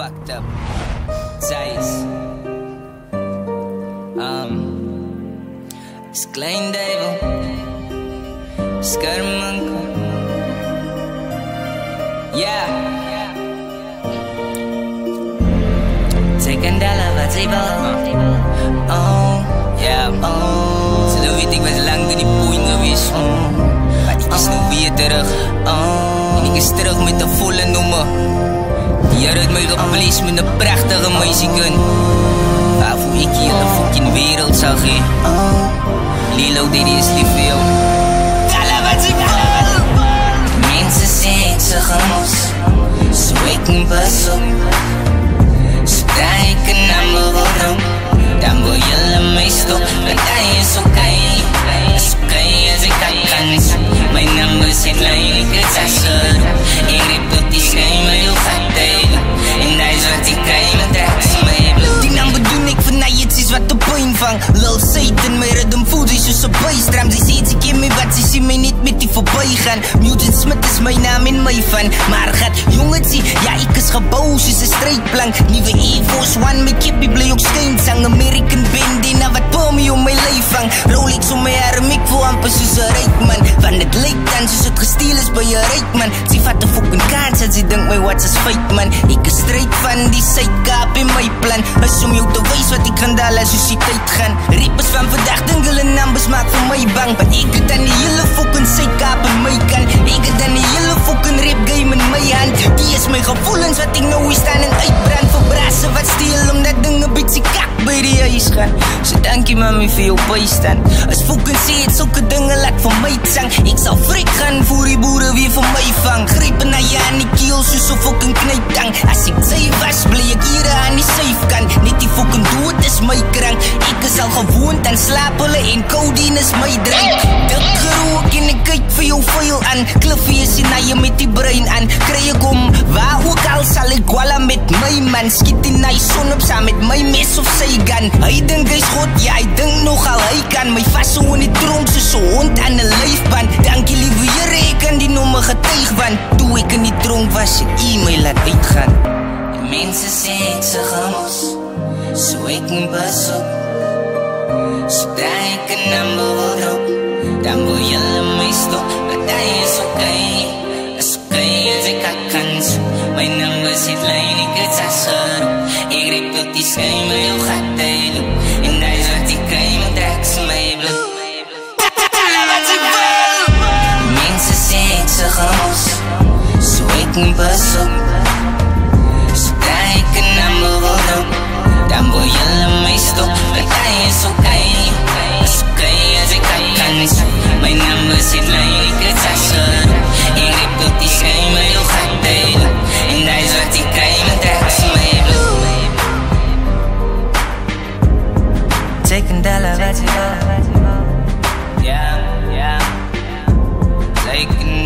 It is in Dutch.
fucked up days. Um, it's Devil. Scaramanga. Yeah. Second elevator. Geplaatst met een prachtige meisje. Waarvoor ik hier de fucking wereld zag, hè. Lilo, dit is lief voor jou. Mensen zien ze. Zo ik een pas op. Zodra ik een naam wil dan wil je mij stop. Maar dat is oké. Dat is oké als ik dat kan. Mijn naam is het lijn, ik het zassen. Ik rip tot die schijn, mij, pijn van. Lil Satan, mijn rhythm voelt is zo bijstram. Ze ziet ik me wat, ze zien mij niet met die voorbij gaan. Mutant Smith is mijn naam in mijn van. Maar gaat jongens, ja, ik is geboos, is een strijdplank. Nieuwe Evo's One, mijn kippie blij ook schijnzang. American Bindi, nou wat pommy om mijn lijf hang. Rolex om mijn arm, ik voel amper zoals een rijk man. Van het lijkt dan, zoals het gestiel is bij je rijk man. Ze vat de fucking kans en ze denkt mij wat is fake man. Ik is strijd van die zijkaap in mijn Brooklyn Is om jou te wys wat die kandale soos die tyd gaan Riep is van verdachting, hulle numbers maak vir my bang. Maar ek het aan die hele Dankie mami vir jou bystand. As fucking sê dit sulke dinge lek like van my tang. Ek sal freak gaan voor die boere weer vir my vang. Gryp na jou aan die keel soos 'n fucking knyptang. As ek sê was bly ek hier aan die safe kan. Net die fucking dood is my krank. Ek is al gewoond aan slaap hulle en codeine is my drank. Dik gerook en ek kyk vir jou vuil aan. Kliffie is nie na jou met die man Skitin ay sunob samit may mess of saigan Ay dang guys hot ya ja, ay dang no kalaykan May faso unit trong susuunt aan een leefbaan Dank jullie weer ek aan die nomme getuig van Toe ek in die dronk was ek e-mail laat uitgaan. Die mense sê ek se gamos So ek nie pas op. Sodra ek een number wil drop Dan wil jylle my stop Maar die is okay. Is okay as ek had Ik die maar je gaat delen. En dat is wat ik krijg, maar dat bloed. Mensen zeggen ze zo ik pas op. Like.